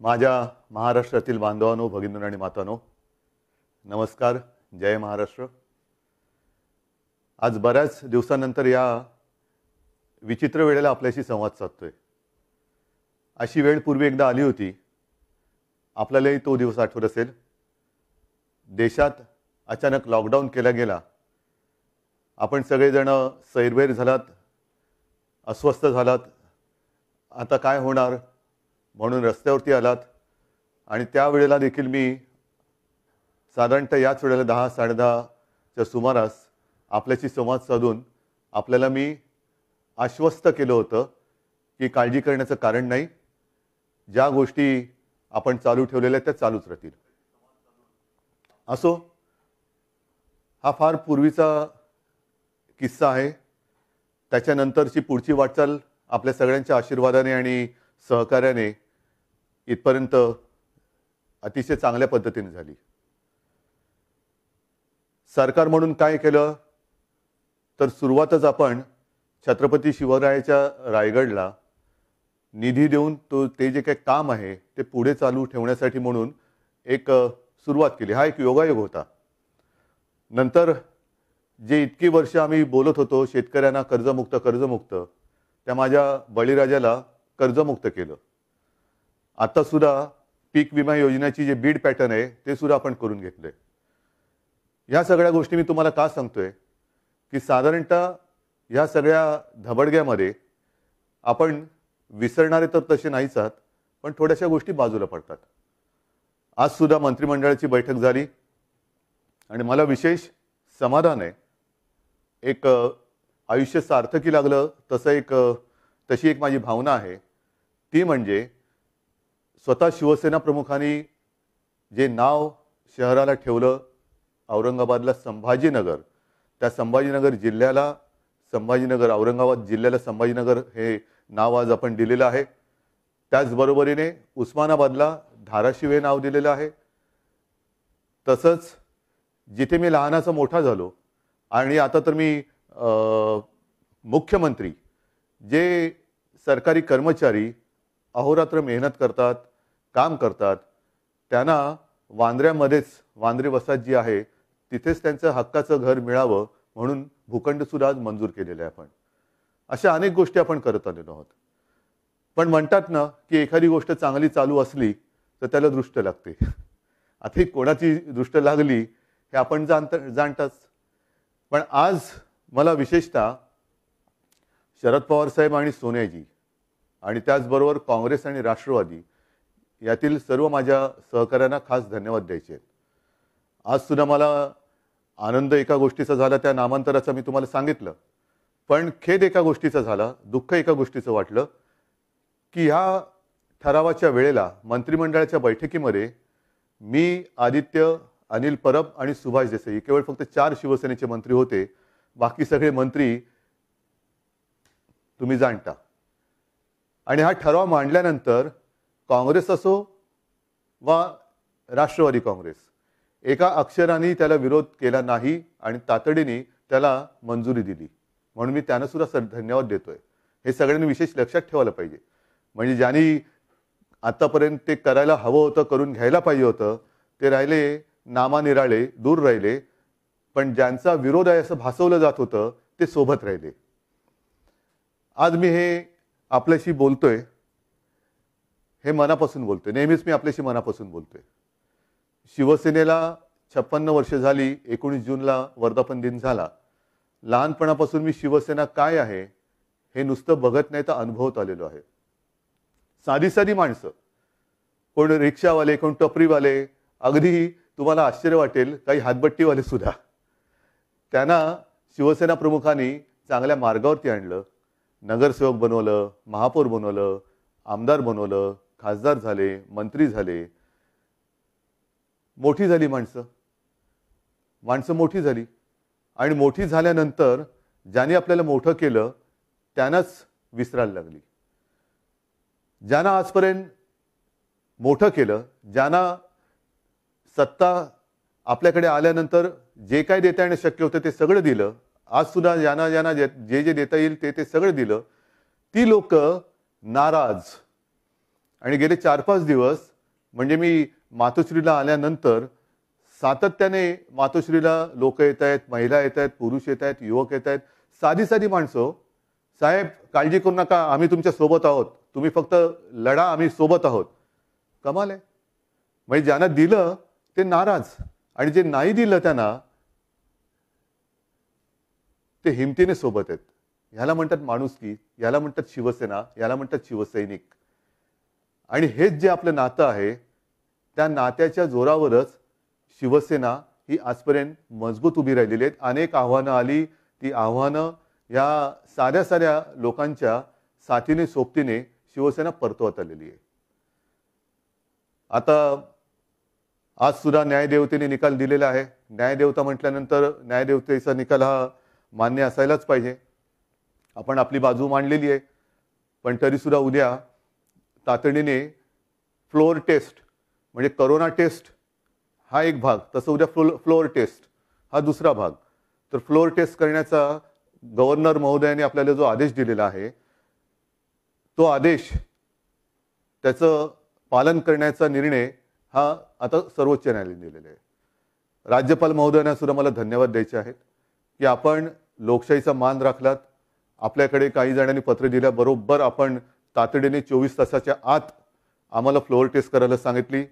माझ्या महाराष्ट्रातील बांधवानो भगिनी आणि मातानो नमस्कार जय महाराष्ट्र. आज बऱ्याच दिवसानंतर या विचित्र वेळेला आपल्याशी संवाद साधतोय. अशी वेळ पूर्वी एकदा आली होती. आपल्यालाही तो दिवस आठवत असेल. देशात अचानक लॉकडाऊन केला गेला. आपण सगळेजणं सैरभैर झालात अस्वस्थ झालात. आता काय होणार? म्हणून रस्त्यावरती आलात. आणि त्यावेळेला देखील मी साधारणतः याच वेळेला दहा साडेदहाच्या सुमारास आपल्याशी संवाद साधून आपल्याला मी आश्वस्त केलं होतं की काळजी करण्याचं कारण नाही. ज्या गोष्टी आपण चालू ठेवलेल्या त्या चालूच राहतील. असो हा फार पूर्वीचा किस्सा आहे. त्याच्यानंतरची पुढची वाटचाल आपल्या सगळ्यांच्या आशीर्वादाने आणि सहकार्याने इथपर्यंत अतिशय चांगल्या पद्धतीने झाली. सरकार म्हणून काय केलं? तर सुरुवातच आपण छत्रपती शिवरायाच्या रायगडला निधी देऊन तो ते जे काही काम आहे ते पुढे चालू ठेवण्यासाठी म्हणून एक सुरुवात केली. हा एक योगायोग होता. नंतर जे इतकी वर्ष आम्ही बोलत होतो शेतकऱ्यांना कर्जमुक्त कर्जमुक्त त्या माझ्या बळीराजाला कर्जमुक्त केलं. आता सुद्धा पीक विमा योजनेची जे बीड पॅटर्न आहे ते सुद्धा आपण करून घेतले. या सगळ्या गोष्टी मी तुम्हाला का सांगतोय? की साधारणतः ह्या सगळ्या धबडग्यामध्ये आपण विसरणारे तर तसे नाहीच आहात पण थोड्याशा गोष्टी बाजूला पडतात. आज सुद्धा मंत्रिमंडळाची बैठक झाली आणि मला विशेष समाधान आहे. एक आयुष्य सार्थकी लागलं तसं एक तशी एक माझी भावना आहे. ती म्हणजे स्वतः शिवसेना प्रमुखांनी जे नाव शहराला ठेवलं औरंगाबादला संभाजीनगर त्या संभाजीनगर जिल्ह्याला संभाजीनगर औरंगाबाद जिल्ह्याला संभाजीनगर हे नाव आज आपण दिलेलं आहे. त्याचबरोबरीने उस्मानाबादला धाराशिव हे नाव दिलेलं आहे. तसंच जिथे मी लहानाचा मोठा झालो आणि आता तर मी मुख्यमंत्री जे सरकारी कर्मचारी अहोरात्र मेहनत करतात काम करतात त्यांना वांद्र्यामध्येच वांद्रे वसाहत जी आहे तिथेच त्यांचं हक्काचं घर मिळावं म्हणून भूखंडसुद्धा आज मंजूर केलेले आहे आपण. अशा अनेक गोष्टी आपण करत आलेलो आहोत. पण म्हणतात ना की एखादी गोष्ट चांगली चालू असली तर त्याला दृष्ट लागते. आता कोणाची दृष्ट लागली हे आपण जाणत जाणताच. पण आज मला विशेषतः शरद पवार साहेब आणि सोनियाजी आणि त्याचबरोबर काँग्रेस आणि राष्ट्रवादी यातील सर्व माझ्या सहकाऱ्यांना खास धन्यवाद द्यायचे आहेत. आज सुद्धा मला आनंद एका गोष्टीचा झाला त्या नामांतराचा मी तुम्हाला सांगितलं. पण खेद एका गोष्टीचा झाला दुःख एका गोष्टीचं वाटलं की ह्या ठरावाच्या वेळेला मंत्रिमंडळाच्या बैठकीमध्ये मी आदित्य अनिल परब आणि सुभाष देसाई केवळ फक्त चार शिवसेनेचे मंत्री होते बाकी सगळे मंत्री तुम्ही जाणता. आणि हा ठराव मांडल्यानंतर काँग्रेस असो वा राष्ट्रवादी काँग्रेस एका अक्षराने त्याला विरोध केला नाही आणि तातडीने त्याला मंजुरी दिली. म्हणून मी त्यांना सुद्धा धन्यवाद देतोय. हे सगळ्यांनी विशेष लक्षात ठेवायला पाहिजे. म्हणजे ज्यांनी आतापर्यंत ते करायला हवं होतं करून घ्यायला पाहिजे होतं ते राहिले नामानिराळे दूर राहिले. पण ज्यांचा विरोध आहे असं भासवलं जात होतं ते सोबत राहिले. आज मी हे आपल्याशी बोलतोय. हे मनापासून बोलतोय. नेहमीच मी आपल्याशी मनापासून बोलतोय. शिवसेनेला छप्पन्न वर्ष झाली एकोणीस जूनला वर्धापन दिन झाला. लहानपणापासून मी शिवसेना काय आहे हे नुसतं बघत नाही तर अनुभवत आलेलो आहे. साधी साधी माणसं. कोण रिक्षावाले कोण टपरीवाले अगदी तुम्हाला आश्चर्य वाटेल काही हातबट्टीवाले सुद्धा. त्यांना शिवसेना प्रमुखांनी चांगल्या मार्गावरती आणलं. नगरसेवक बनवलं महापौर बनवलं आमदार बनवलं खासदार झाले मंत्री झाले मोठी झाली माणसं. माणसं मोठी झाली. आणि मोठी झाल्यानंतर ज्याने आपल्याला मोठं केलं त्यांनाच विसरायला लागली. ज्यांना आजपर्यंत मोठं केलं ज्यांना सत्ता आपल्याकडे आल्यानंतर जे काय देता येणं शक्य होतं ते सगळं दिलं. आज सुद्धा ज्यांना ज्यांना जे जे देता येईल ते ते सगळं दिलं. ती लोक नाराज. आणि गेले चार पाच दिवस म्हणजे मी मातोश्रीला आल्यानंतर सातत्याने मातोश्रीला लोक येत आहेत महिला येत आहेत पुरुष येत आहेत युवक येत आहेत साधी साधी माणसं. साहेब काळजी करू नका आम्ही तुमच्यासोबत आहोत. तुम्ही फक्त लढा आम्ही सोबत आहोत. कमाल आहे. म्हणजे ज्यांना दिलं ते नाराज. आणि जे नाही दिलं त्यांना ते हिमतीने सोबत आहेत. ह्याला म्हणतात माणुसकी याला म्हणतात शिवसेना याला म्हणतात शिवसैनिक. आणि हेच जे आपलं नातं आहे त्या नात्याच्या जोरावरच शिवसेना ही आजपर्यंत मजबूत उभी राहिलेली आहेत. अनेक आव्हानं आली. ती आव्हानं या साऱ्या साऱ्या लोकांच्या साथीने सोबतीने शिवसेना परतवत आलेली आहे. आता आज सुद्धा न्यायदेवतेने निकाल दिलेला आहे. न्यायदेवता म्हटल्यानंतर न्यायदेवतेचा निकाल हा मान्य असायलाच पाहिजे. आपण आपली बाजू मांडलेली आहे. पण तरी सुद्धा उद्या तातडीने फ्लोअर टेस्ट म्हणजे करोना टेस्ट हा एक भाग तसं उद्या फ्लो फ्लोअर टेस्ट हा दुसरा भाग. तर फ्लोअर टेस्ट करण्याचा गव्हर्नर महोदयाने आपल्याला जो आदेश दिलेला आहे तो आदेश त्याचं पालन करण्याचा निर्णय हा आता सर्वोच्च न्यायालयाने दिलेला आहे. राज्यपाल महोदयांना सुद्धा मला धन्यवाद द्यायचे आहेत की आपण लोकशाहीचा मान राखलात. आपल्याकडे काही जणांनी पत्र दिल्याबरोबर आपण तातडीने चोवीस तासाच्या आत आम्हाला फ्लोअर टेस्ट करायला सांगितली.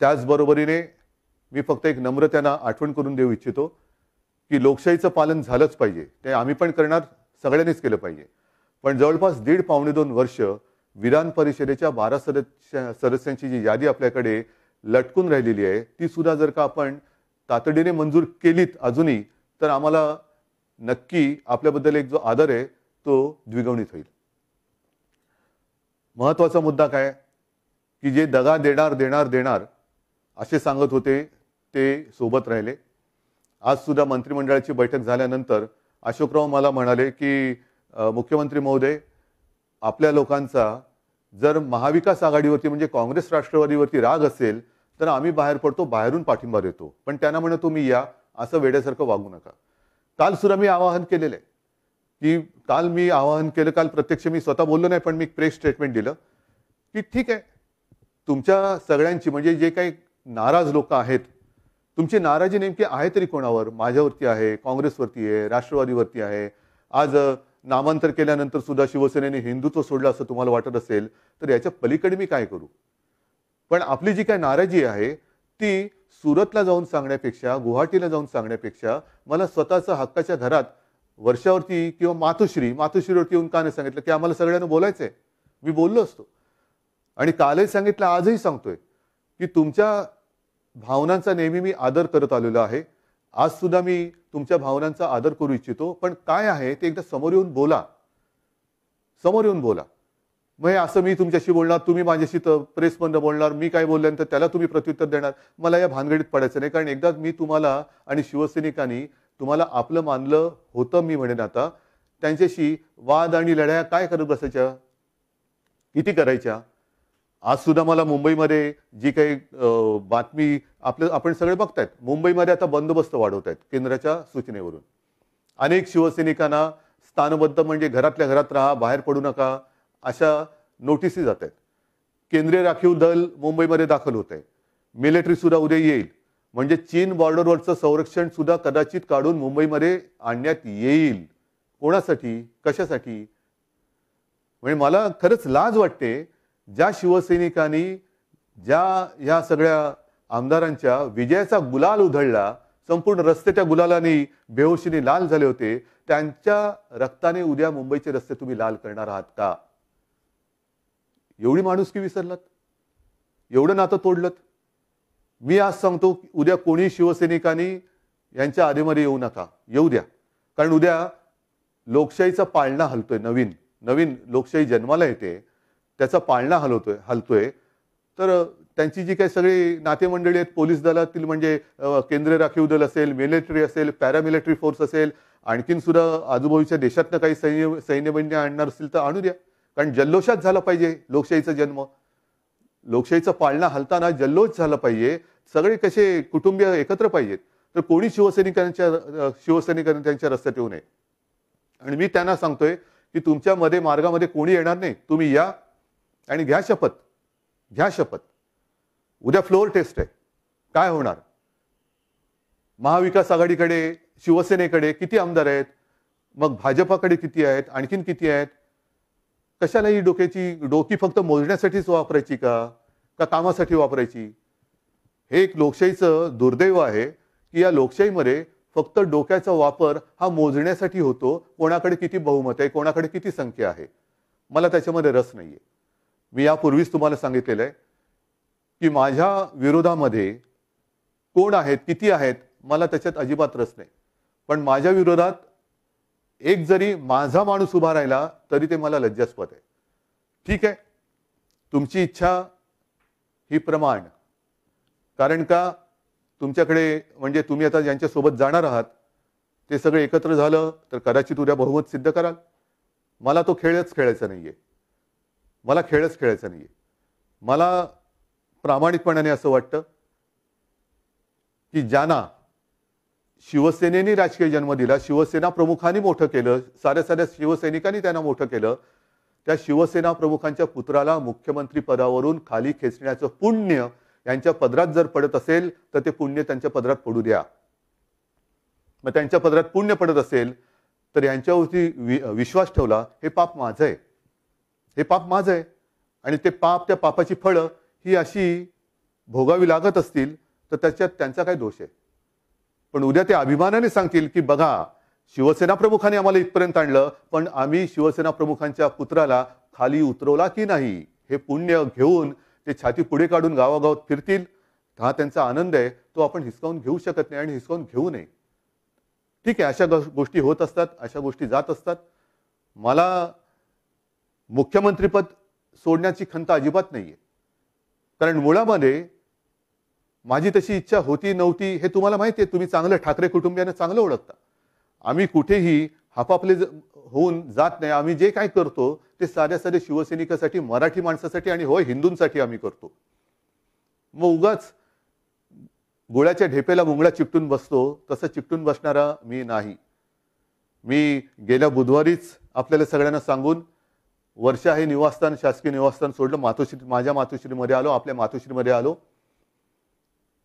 त्याचबरोबरीने मी फक्त एक नम्र त्यांना आठवण करून देऊ इच्छितो की लोकशाहीचं पालन झालंच पाहिजे. ते आम्ही पण करणार सगळ्यांनीच केलं पाहिजे. पण जवळपास दीड पावणे दोन वर्ष विधान परिषदेच्या बारा सदस्य सदस्यांची जी यादी आपल्याकडे लटकून राहिलेली आहे ती सुद्धा जर का आपण तातडीने मंजूर केलीत अजूनही तर आम्हाला नक्की आपल्याबद्दल एक जो आदर आहे तो द्विगुणित होईल. महत्त्वाचा मुद्दा काय? की जे दगा देणार देणार देणार असे सांगत होते ते सोबत राहिले. आज सुद्धा मंत्रिमंडळाची बैठक झाल्यानंतर अशोकराव मला म्हणाले की मुख्यमंत्री महोदय आपल्या लोकांचा जर महाविकास आघाडीवरती म्हणजे काँग्रेस राष्ट्रवादीवरती राग असेल तर आम्ही बाहेर पडतो बाहेरून पाठिंबा देतो. पण त्यांना म्हणतो तुम्ही या असं वेड्यासारखं वागू नका. काल सुद्धा मी आवाहन केलेलं आहे. की काल मी आवाहन केलं काल प्रत्यक्ष मी स्वतः बोललो नाही पण मी प्रेस स्टेटमेंट दिलं की ठीक आहे तुमच्या सगळ्यांची म्हणजे जे काही नाराज लोक आहेत तुमची नाराजी नेमकी आहे तरी कोणावर? माझ्यावरती आहे काँग्रेसवरती आहे राष्ट्रवादीवरती आहे. आज नामांतर केल्यानंतर सुद्धा शिवसेनेने हिंदुत्व सोडलं असं तुम्हाला वाटत असेल तर याच्या पलीकडे मी काय करू? पण आपली जी काय नाराजी आहे ती सुरतला जाऊन सांगण्यापेक्षा गुवाहाटीला जाऊन सांगण्यापेक्षा मला स्वतःच्या हक्काच्या घरात वर्षावरती किंवा मातोश्री मातोश्रीवरती येऊन का नाही सांगितलं की आम्हाला सगळ्यांना बोलायचंय. मी बोललो असतो. आणि कालही सांगितलं आजही सांगतोय की तुमच्या भावनांचा नेहमी मी आदर करत आलेलो आहे. आज सुद्धा मी तुमच्या भावनांचा आदर करू इच्छितो पण काय आहे ते एकदा समोर येऊन बोला. समोर येऊन बोला. मग असं मी तुमच्याशी बोलणार तुम्ही माझ्याशी तर प्रेसमधनं बोलणार मी काय बोलल्यानंतर त्याला तुम्ही प्रत्युत्तर देणार मला या भानगडीत पडायचं नाही. कारण एकदा मी तुम्हाला आणि शिवसैनिकांनी तुम्हाला आपलं मानलं होतं मी म्हणेन आता. त्यांच्याशी वाद आणि लढाया काय करत बसायच्या? किती करायच्या? आज सुद्धा मला मुंबईमध्ये जी काही बातमी आपलं आपण सगळे बघतायत मुंबईमध्ये आता बंदोबस्त वाढवत आहेत केंद्राच्या सूचनेवरून. अनेक शिवसैनिकांना स्थानबद्ध म्हणजे घरातल्या घरात राहा बाहेर पडू नका अशा नोटिसी जात आहेत. केंद्रीय राखीव दल मुंबईमध्ये दाखल होत आहे मिलिटरी सुद्धा उद्या येईल. म्हणजे चीन बॉर्डरवरचं संरक्षण सुद्धा कदाचित काढून मुंबईमध्ये आणण्यात येईल. कोणासाठी? कशासाठी? म्हणजे मला खरंच लाज वाटते ज्या शिवसैनिकांनी ज्या ह्या सगळ्या आमदारांच्या विजयाचा गुलाल उधळला संपूर्ण रस्ते त्या गुलालाने बेहोशीने लाल झाले होते त्यांच्या रक्ताने उद्या मुंबईचे रस्ते तुम्ही लाल करणार आहात का? एवढी माणुसकी विसरलात? एवढं नातं तोडलत? मी आज सांगतो उद्या कोणी शिवसैनिकांनी यांच्या आधीमध्ये येऊ नका. येऊ द्या. कारण उद्या लोकशाहीचा पाळणा हलतोय नवीन. नवीन लोकशाही जन्माला येते. त्याचा पाळणा हलवतोय हलतोय. तर त्यांची जी काही सगळी नातेमंडळी आहेत पोलीस दलातील म्हणजे केंद्रीय राखीव दल असेल मिलिटरी असेल पॅरामिलिटरी फोर्स असेल आणखीन सुद्धा आजूबाजूच्या देशातनं काही सैन्य सैन्यबैन्य आणणार असतील तर आणू द्या. कारण जल्लोषात झाला पाहिजे लोकशाहीचा जन्म. लोकशाहीचा पाळणा हलताना जल्लोष झाला पाहिजे. सगळे कसे कुटुंबीय एकत्र पाहिजेत. तर कोणी शिवसैनिकांच्या शिवसैनिकांनी त्यांच्या रस्त्यात येऊ नये. आणि मी त्यांना सांगतोय की तुमच्यामध्ये मार्गामध्ये कोणी येणार नाही. तुम्ही या आणि घ्या शपथ. घ्या शपथ. उद्या फ्लोअर टेस्ट आहे. काय होणार? महाविकास आघाडीकडे शिवसेनेकडे किती आमदार आहेत? मग भाजपाकडे किती आहेत? आणखीन किती आहेत? कशाला ही डोक्याची डोकी फक्त मोजण्यासाठीच वापरायची का? का कामासाठी वापरायची? हे एक लोकशाहीचं दुर्दैव आहे की या लोकशाहीमध्ये फक्त डोक्याचा वापर हा मोजण्यासाठी होतो. कोणाकडे किती बहुमत आहे कोणाकडे किती संख्या आहे? मला त्याच्यामध्ये रस नाहीये. मी यापूर्वीच तुम्हाला सांगितलेलं आहे की माझ्या विरोधामध्ये कोण आहेत किती आहेत मला त्याच्यात अजिबात रस नाही. पण माझ्या विरोधात एक जरी माझा माणूस उभा राहिला तरी ते मला लज्जास्पद आहे. ठीक आहे? तुमची इच्छा ही प्रमाण. कारण का? तुमच्याकडे म्हणजे तुम्ही आता ज्यांच्यासोबत जाणार आहात ते सगळे एकत्र झालं तर कदाचित उद्या बहुमत सिद्ध कराल. मला तो खेळच खेळायचा नाहीये. मला खेळच खेळायचा नाहीये. मला प्रामाणिकपणाने असं वाटतं की ज्यांना शिवसेनेने राजकीय जन्म दिला शिवसेना प्रमुखांनी मोठं केलं साऱ्या साऱ्या शिवसैनिकांनी त्यांना मोठं केलं. त्या शिवसेना प्रमुखांच्या पुत्राला मुख्यमंत्री पदावरून खाली खेचण्याचं पुण्य यांच्या पदरात जर पडत असेल तर ते पुण्य त्यांच्या पदरात पडू द्या. मग त्यांच्या पदरात पुण्य पडत असेल तर यांच्यावरती विश्वास ठेवला हे पाप माझं आहे. हे पाप माझं आहे. आणि ते पाप त्या पापाची फळं ही अशी भोगावी लागत असतील तर त्याच्यात त्यांचा काय दोष आहे? पण उद्या ते अभिमानाने सांगतील की बघा शिवसेना प्रमुखाने आम्हाला इथपर्यंत आणलं पण आम्ही शिवसेना प्रमुखांच्या पुत्राला खाली उतरवला की नाही हे पुण्य घेऊन ते छाती पुढे काढून गावागावात फिरतील. हा त्यांचा आनंद आहे तो आपण हिसकावून घेऊ शकत नाही आणि हिसकावून घेऊ नये. ठीक आहे अशा गोष्टी होत असतात अशा गोष्टी जात असतात. मला मुख्यमंत्रीपद सोडण्याची खंत अजिबात नाहीये. कारण मुळामध्ये माझी तशी इच्छा होती नव्हती हे तुम्हाला माहिती आहे तुम्ही चांगलं ठाकरे कुटुंबियांना चांगलं ओळखता. आम्ही कुठेही हापापले होऊन जात नाही. आम्ही जे काय करतो ते साध्या साध्या शिवसैनिकासाठी मराठी माणसासाठी आणि होय हिंदूंसाठी आम्ही करतो. मग उगाच गोळ्याच्या ढेपेला मुंगळा चिपटून बसतो. तसं चिपटून बसणारा मी नाही. मी गेल्या बुधवारीच आपल्याला सगळ्यांना सांगून वर्षा हे निवासस्थान शासकीय निवासस्थान सोडलं. मातोश्री माझ्या मातोश्रीमध्ये आलो आपल्या मातोश्रीमध्ये आलो.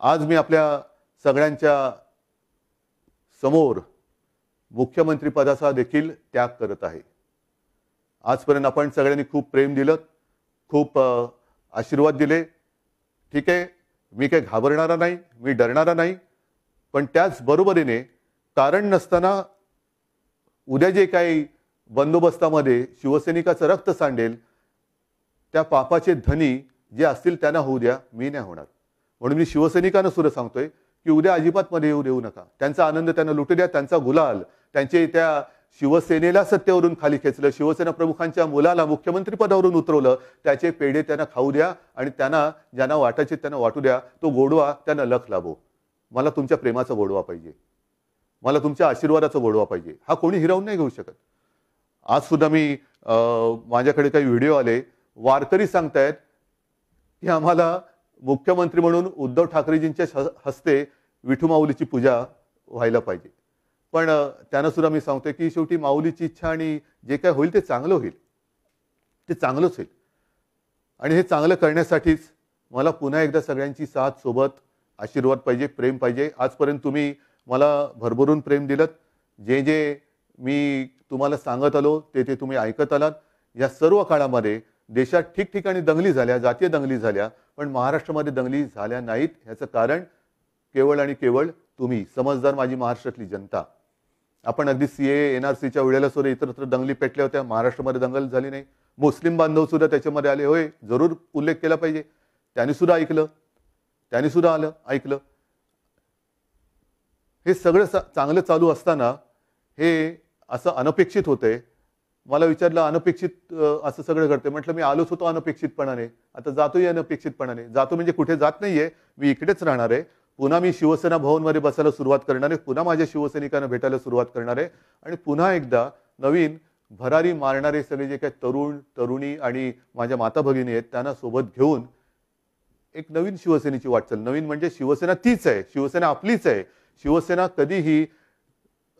आज मी आपल्या सगळ्यांच्या समोर मुख्यमंत्रीपदाचा देखील त्याग करत आहे. आजपर्यंत आपण सगळ्यांनी खूप प्रेम दिलं खूप आशीर्वाद दिले. ठीक आहे मी काही घाबरणारा नाही मी डरणारा नाही पण त्याच बरोबरीने कारण नसताना उद्या जे काही बंदोबस्तामध्ये शिवसैनिकाचं रक्त सांडेल त्या पापाचे धनी जे असतील त्यांना होऊ द्या मी नाही होणार. म्हणून मी शिवसैनिकांना सुद्धा सांगतोय की उद्या अजिबात मध्ये येऊ देऊ नका. त्यांचा आनंद त्यांना लुटू द्या त्यांचा गुलाल. त्यांचे त्या शिवसेनेला सत्तेवरून खाली खेचलं शिवसेना प्रमुखांच्या मुलाला मुख्यमंत्री पदावरून उतरवलं त्याचे पेढे त्यांना खाऊ द्या आणि त्यांना ज्यांना वाटायचे त्यांना वाटू द्या तो गोडवा त्यांना लख लाभो. मला तुमच्या प्रेमाचा गोडवा पाहिजे. मला तुमच्या आशीर्वादाचा गोडवा पाहिजे. हा कोणी हिरावून नाही घेऊ शकत. आज सुद्धा मी माझ्याकडे काही व्हिडिओ आले. वारकरी सांगतायत की आम्हाला मुख्यमंत्री म्हणून उद्धव ठाकरेजींच्या हस्ते विठू माऊलीची पूजा व्हायला पाहिजे. पण त्यांना सुद्धा मी सांगतोय की शेवटी माऊलीची इच्छा आणि जे काय होईल ते चांगलं होईल. ते चांगलंच होईल. आणि हे चांगलं करण्यासाठीच मला पुन्हा एकदा सगळ्यांची साथ सोबत आशीर्वाद पाहिजे प्रेम पाहिजे. आजपर्यंत तुम्ही मला भरभरून प्रेम दिलं जे जे मी तुम्हाला सांगत आलो ते ते तुम्ही ऐकत आलात. या सर्व काळामध्ये देशात ठिकठिकाणी दंगली झाल्या जातीय दंगली झाल्या पण महाराष्ट्रामध्ये दंगली झाल्या नाहीत ह्याचं कारण केवळ आणि केवळ तुम्ही समजदार माझी महाराष्ट्रातली जनता. आपण अगदी सी एन आर सीच्या वेळेला सुद्धा इतरत्र दंगली पेटल्या होत्या महाराष्ट्रामध्ये दंगल झाली नाही. मुस्लिम बांधव सुद्धा त्याच्यामध्ये आले होय जरूर उल्लेख केला पाहिजे. त्यांनी सुद्धा ऐकलं. त्यांनी सुद्धा आलं ऐकलं. हे सगळं चांगलं चालू असताना हे असं अनपेक्षित होतंय. मला विचारलं अनपेक्षित असं सगळं घडतंय. म्हटलं मी आलोच होतो अनपेक्षितपणाने. आता जातोय अनपेक्षितपणाने. जातो म्हणजे कुठे जात नाहीये. मी इकडेच राहणार आहे. पुन्हा मी शिवसेना भवनमध्ये बसायला सुरुवात करणार आहे. पुन्हा माझ्या शिवसैनिकांना भेटायला सुरुवात करणार आहे. आणि पुन्हा एकदा नवीन भरारी मारणारे सगळे जे काही तरुण तरुणी आणि माझ्या माता भगिनी आहेत त्यांना सोबत घेऊन एक नवीन शिवसेनेची वाटचाल नवीन म्हणजे शिवसेना तीच आहे. शिवसेना आपलीच आहे. शिवसेना कधीही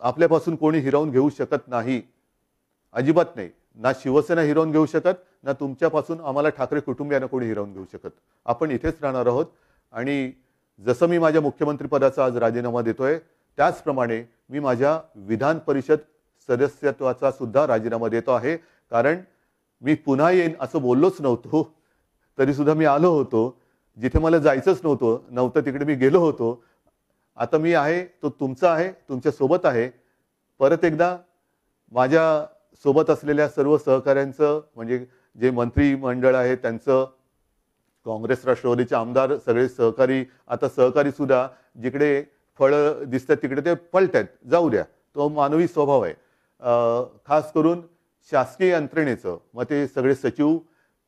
आपल्यापासून कोणी हिरावून घेऊ शकत नाही. अजिबात नाही. ना शिवसेना हिरावून घेऊ शकत ना तुमच्यापासून आम्हाला ठाकरे कुटुंबियांना कोणी हिरावून घेऊ शकत. आपण इथेच राहणार आहोत आणि जसं मी माझ्या मुख्यमंत्रीपदाचा आज राजीनामा देतोय त्याचप्रमाणे मी माझ्या विधान परिषद सदस्यत्वाचा सुद्धा राजीनामा देतो आहे. कारण मी पुन्हा येईन असं बोललोच नव्हतो. तरीसुद्धा मी आलो होतो. जिथे मला जायचंच नव्हतं नव्हतं तिकडे मी गेलो होतो. आता मी आहे तो तुमचा आहे तुमच्यासोबत आहे. परत एकदा माझ्या सोबत असलेल्या सर्व सहकाऱ्यांचं म्हणजे जे मंत्रिमंडळ आहे त्यांचं काँग्रेस राष्ट्रवादीचे आमदार सगळे सहकारी आता सहकारी सुद्धा जिकडे फळं दिसतात तिकडे ते पलतात जाऊ द्या तो मानवी स्वभाव आहे. खास करून शासकीय यंत्रणेचं मग ते सगळे सचिव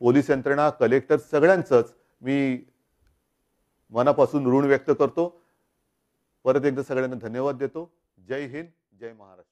पोलीस यंत्रणा कलेक्टर सगळ्यांचंच मी मनापासून ऋण व्यक्त करतो. परत एकदा सगळ्यांना धन्यवाद देतो. जय हिंद जय महाराष्ट्र.